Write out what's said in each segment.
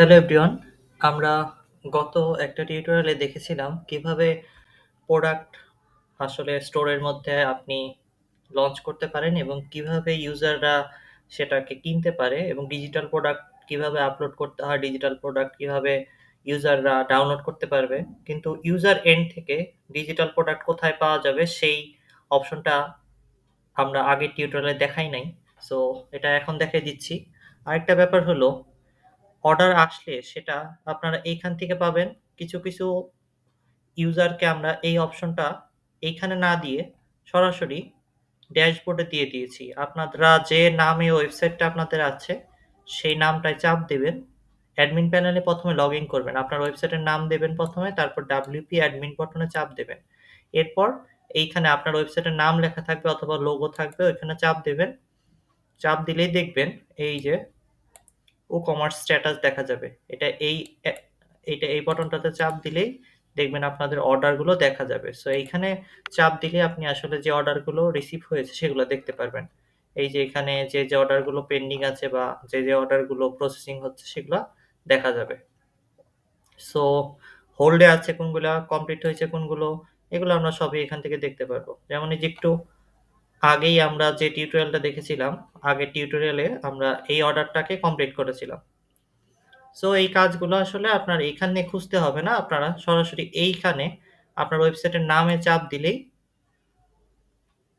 Hello everyone, আমরা গত একটা টিউটোরিয়ালে দেখেছিলাম কীভাবে প্রোডাক্ট আসলে স্টোরের মধ্যে আপনি লঞ্চ করতে পারেন এবং কীভাবে ইউজাররা সেটাকে কিনতে পারে এবং ডিজিটাল প্রোডাক্ট কীভাবে আপলোড করতে হয়, ডিজিটাল প্রোডাক্ট কীভাবে ইউজাররা ডাউনলোড করতে পারবে। কিন্তু ইউজার এন্ড থেকে ডিজিটাল প্রোডাক্ট কোথায় পাওয়া যাবে সেই অপশনটা আমরা আগের টিউটোরিয়ালে দেখাই নাই। সো, এটা এখন দেখাই দিচ্ছি। আরেকটা ব্যাপার হলো অর্ডার আসলে সেটা আপনারা এইখান থেকে পাবেন। কিছু কিছু ইউজারকে আমরা এই অপশনটা এইখানে না দিয়ে সরাসরি ড্যাশবোর্ডে দিয়ে দিয়েছি। আপনারা যে নামে ওয়েবসাইটটা আপনাদের আছে, সেই নামটায় চাপ দেবেন। অ্যাডমিন প্যানেলে প্রথমে লগ ইন করবেন। আপনার ওয়েবসাইটের নাম দেবেন প্রথমে, তারপর ডাব্লিউপি অ্যাডমিন বটনে চাপ দেবেন। এরপর এইখানে আপনার ওয়েবসাইটের নাম লেখা থাকবে অথবা লোগো থাকবে, ওইখানে চাপ দেবেন। চাপ দিলেই দেখবেন এই যে ও কমার্স স্ট্যাটাস দেখা যাবে। এটা এই এটা এই বটনটাতে চাপ দিলেই দেখবেন আপনাদের অর্ডারগুলো দেখা যাবে। সো এইখানে চাপ দিলে আপনি আসলে যে অর্ডারগুলো রিসিভ হয়েছে সেগুলো দেখতে পারবেন। এই যে এখানে যে যে অর্ডারগুলো পেন্ডিং আছে বা যে যে অর্ডারগুলো প্রসেসিং হচ্ছে সেগুলো দেখা যাবে। সো হোল্ডে আছে কোনগুলো কমপ্লিট হয়েছে কোনগুলো, এগুলো আমরা সবই এখান থেকে দেখতে পারব। যেমন এই যে একটু আগেই আমরা যে টিউটোরিয়ালটা দেখেছিলাম আগের টিউটোরিয়ালে আমরা এই অর্ডারটাকে কমপ্লিট করেছিলাম। সো এই কাজগুলো আসলে আপনার এইখানে খুঁজতে হবে না, আপনারা সরাসরি এইখানে আপনার ওয়েবসাইটের নামে চাপ দিলেই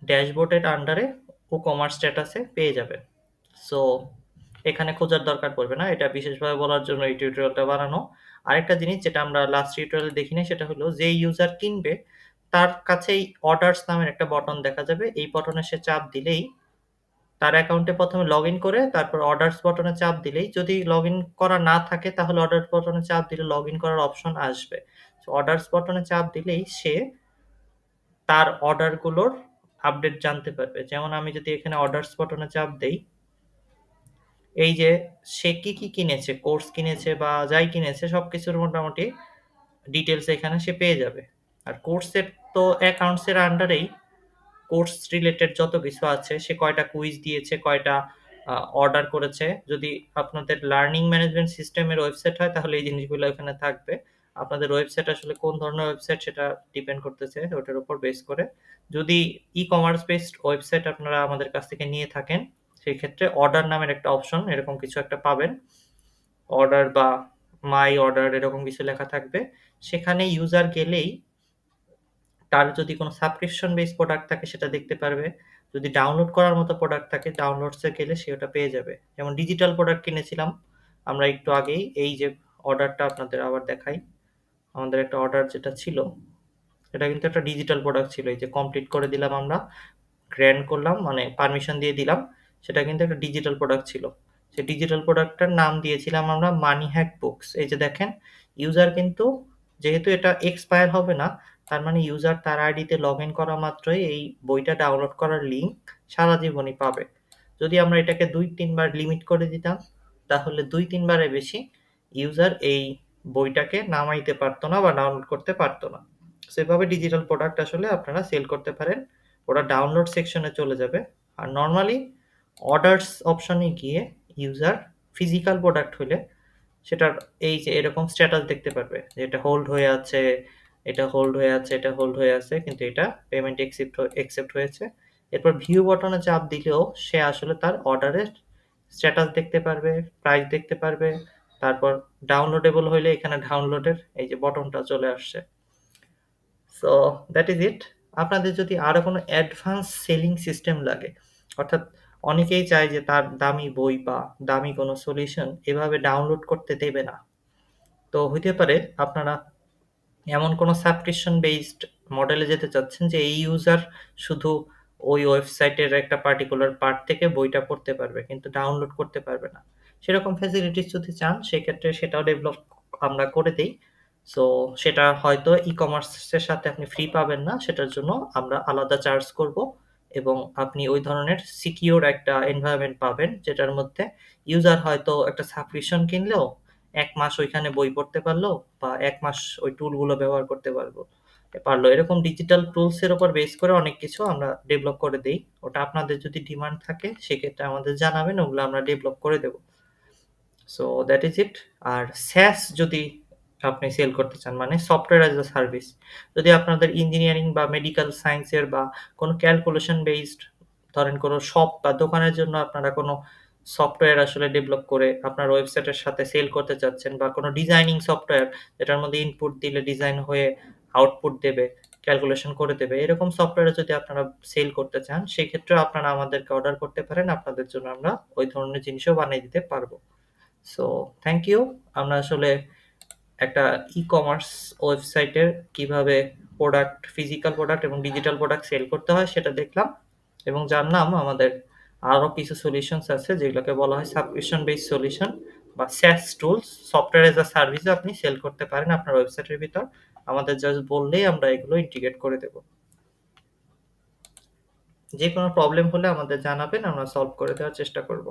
ড্যাশবোর্ডের আন্ডারে ও কমার্স স্ট্যাটাসে পেয়ে যাবেন। সো এখানে খোঁজার দরকার পড়বে না, এটা বিশেষভাবে বলার জন্য এই টিউটোরিয়ালটা বানানো। আরেকটা জিনিস যেটা আমরা লাস্ট টিউটোরিয়ালে দেখিনি, সেটা হলো যে ইউজার কিনবে তার কাছেই অর্ডারস নামের একটা বটন দেখা যাবে। এই বটনে সে চাপ দিলেই তার অ্যাকাউন্টে প্রথমে লগ ইন করে, তারপর অর্ডারস বটনে চাপ দিলেই যদি লগ ইন করা না থাকে, তাহলে অর্ডার বটনে চাপ দিলে লগ ইন করার অপশন আসবে। অর্ডারস বটনে চাপ দিলেই সে তার অর্ডারগুলোর আপডেট জানতে পারবে। যেমন আমি যদি এখানে অর্ডারস বটনে চাপ দেই, এই যে সে কি কি কিনেছে কোর্স কিনেছে বা যাই কিনেছে সব কিছুর মোটামুটি ডিটেলস এখানে সে পেয়ে যাবে। আর কোর্সের তো অ্যাকাউন্টসের আন্ডারেই কোর্স রিলেটেড যত কিছু আছে, সে কয়টা কুইজ দিয়েছে, কয়টা অর্ডার করেছে। যদি আপনাদের লার্নিং ম্যানেজমেন্ট সিস্টেমের ওয়েবসাইট হয়, তাহলে এই জিনিসগুলো এখানে থাকবে। আপনাদের ওয়েবসাইট আসলে কোন ধরনের ওয়েবসাইট সেটা ডিপেন্ড করতেছে, ওটার উপর বেস করে। যদি ই কমার্স বেসড ওয়েবসাইট আপনারা আমাদের কাছ থেকে নিয়ে থাকেন, সেই ক্ষেত্রে অর্ডার নামের একটা অপশন, এরকম কিছু একটা পাবেন। অর্ডার বা মাই অর্ডার, এরকম কিছু লেখা থাকবে। সেখানে ইউজার গেলেই তার যদি কোনো সাবস্ক্রিপশন বেস প্রোডাক্ট থাকে, সেটা দেখতে পারবে। যদি ডাউনলোড করার মতো প্রোডাক্ট থাকে ডাউনলোডসে গেলে সে ওটা পেয়ে যাবে। যেমন ডিজিটাল প্রোডাক্ট কিনেছিলাম, আমরা একটু আগেই এই যে অর্ডারটা আপনাদের আবার দেখাই। আমাদের একটা অর্ডার যেটা ছিল, এটা কিন্তু একটা ডিজিটাল প্রোডাক্ট ছিল। এই যে কমপ্লিট করে দিলাম আমরা গ্র্যান্ড করলাম মানে পারমিশন দিয়ে দিলাম, সেটা কিন্তু একটা ডিজিটাল প্রোডাক্ট ছিল। সেই ডিজিটাল প্রোডাক্টটার নাম দিয়েছিলাম আমরা মানি হ্যাক বুকস এই যে দেখেন ইউজার কিন্তু যেহেতু এটা এক্সপায়ার হবে না তার মানে ইউজার তার আইডিতে লগ ইন করা মাত্রই এই বইটা ডাউনলোড করার লিঙ্ক সারা জীবনই পাবে। যদি আমরা এটাকে দুই তিনবার লিমিট করে দিতাম, তাহলে দুই তিনবারের বেশি ইউজার এই বইটাকে নামাইতে পারতো না বা ডাউনলোড করতে পারতো না। সেভাবে ডিজিটাল প্রোডাক্ট আসলে আপনারা সেল করতে পারেন। ওটা ডাউনলোড সেকশনে চলে যাবে। আর নর্মালি অর্ডার্স অপশনে গিয়ে ইউজার ফিজিক্যাল প্রোডাক্ট হলে সেটার এই যে এরকম স্ট্যাটাস দেখতে পারবে যে এটা হোল্ড হয়ে আছে এটা হোল্ড হয়ে আছে, এটা হোল্ড হয়ে আছে, কিন্তু এটা পেমেন্ট একসেপ্ট একসেপ্ট হয়েছে। এরপর ভিউ বটনে চাপ দিলেও সে আসলে তার অর্ডারের স্ট্যাটাস দেখতে পারবে প্রাইস দেখতে পারবে, তারপর ডাউনলোডেবল হইলে এখানে ডাউনলোডের এই যে বটনটা চলে আসছে। সো দ্যাট ইজ ইট আপনাদের যদি আরও কোনো অ্যাডভান্স সেলিং সিস্টেম লাগে, অর্থাৎ অনেকেই চায় যে তার দামি বই বা দামি কোনো সলিউশন এভাবে ডাউনলোড করতে দেবে না, তো হইতে পারে আপনারা এমন কোনো সাবস্ক্রিপশন বেসড মডেলে যেতে চাচ্ছেন যে এই ইউজার শুধু ওই ওয়েবসাইটের একটা পার্টিকুলার পার্ট থেকে বইটা পড়তে পারবে, কিন্তু ডাউনলোড করতে পারবে না। সেরকম ফ্যাসিলিটিস যদি চান, সেক্ষেত্রে সেটাও ডেভেলপ আমরা করে দিই। সো সেটা হয়তো ই কমার্সের সাথে আপনি ফ্রি পাবেন না, সেটার জন্য আমরা আলাদা চার্জ করব এবং আপনি ওই ধরনের সিকিউর একটা এনভায়রনমেন্ট পাবেন, যেটার মধ্যে ইউজার হয়তো একটা সাবস্ক্রিপশন কিনলেও এক মাস ওইখানে বই পড়তে পারল বা এক মাস ওই টুলগুলো ব্যবহার করতে পারব পারল। এরকম ডিজিটাল টুলসের উপর বেস করে অনেক কিছু আমরা ডেভেলপ করে দিই। ওটা আপনাদের যদি ডিমান্ড থাকে, সেক্ষেত্রে আমাদের জানাবেন, ওগুলো আমরা ডেভেলপ করে দেব। সো দ্যাট ইজ ইট আর স্যাস যদি আপনি সেল করতে চান মানে সফটওয়্যার অ্যাজ আ সার্ভিস যদি আপনাদের ইঞ্জিনিয়ারিং বা মেডিকেল সায়েন্সের বা কোনো ক্যালকুলেশন বেসড ধরেন কোনো শপ বা দোকানের জন্য আপনারা কোনো সফটওয়্যার আসলে ডেভেলপ করে আপনার ওয়েবসাইটের সাথে সেল করতে চাচ্ছেন বা কোনো ডিজাইনিং সফটওয়্যার যেটার মধ্যে ইনপুট দিলে ডিজাইন হয়ে আউটপুট দেবে ক্যালকুলেশন করে দেবে, এরকম সফটওয়্যারে যদি আপনারা সেল করতে চান, সেক্ষেত্রে আপনারা আমাদেরকে অর্ডার করতে পারেন, আপনাদের জন্য আমরা ওই ধরনের জিনিসও বানিয়ে দিতে পারব। সো থ্যাংক ইউ আমরা আসলে একটা ই কমার্স ওয়েবসাইটের কীভাবে প্রোডাক্ট ফিজিক্যাল প্রোডাক্ট এবং ডিজিটাল প্রোডাক্ট সেল করতে হয় সেটা দেখলাম এবং জানলাম আমাদের আরও কিছু সলিউশনস আছে যেগুলোকে বলা হয় সাবস্ক্রিপশন বেস সলিউশন বা SaaS tools software as a service আপনি সেল করতে পারেন আপনার ওয়েবসাইটের ভিতর। আমাদের জাস্ট বললেই আমরা এগুলো ইন্টিগ্রেট করে দেব। যে কোনো প্রবলেম হলে আমাদের জানাবেন, আমরা সলভ করে দেওয়ার চেষ্টা করব।